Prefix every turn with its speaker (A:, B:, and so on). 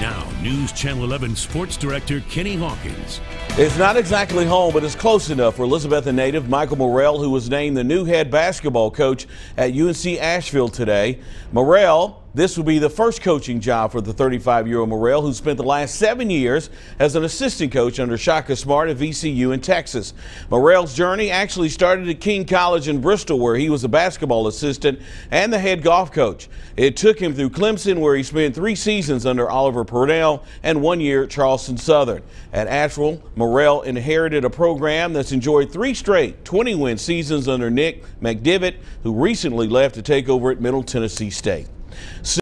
A: Now, News Channel 11 Sports Director Kenny Hawkins.
B: It's not exactly home, but it's close enough for Elizabethton native Michael Morrell, who was named the new head basketball coach at UNC Asheville today. Morrell this will be the first coaching job for the 35-year-old Morrell, who spent the last seven years as an assistant coach under Shaka Smart at VCU in Texas. Morrell's journey actually started at King College in Bristol, where he was a basketball assistant and the head golf coach. It took him through Clemson, where he spent three seasons under Oliver Purnell and one year at Charleston Southern. At Asheville, Morrell inherited a program that's enjoyed three straight 20-win seasons under Nick McDevitt, who recently left to take over at Middle Tennessee State. So